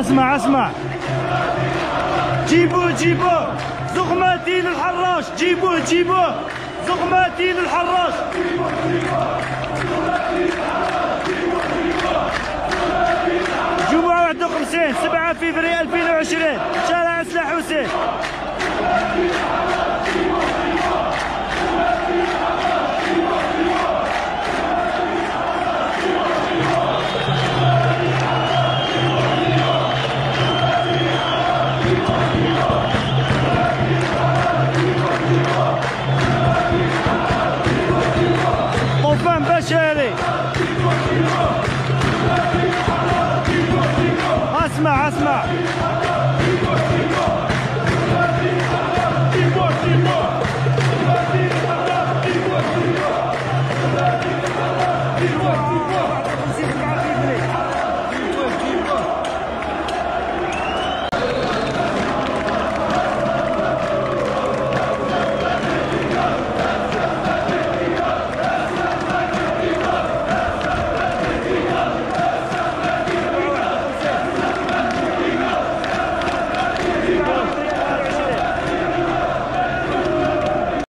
اسمع اسمع جيبوه جيبوه زغماتي للحراش جيبوه جيبوه زغماتي للحراش جمعة 51 7 فبراير 2020 Open Beşeri اسمع اسمع Thank you.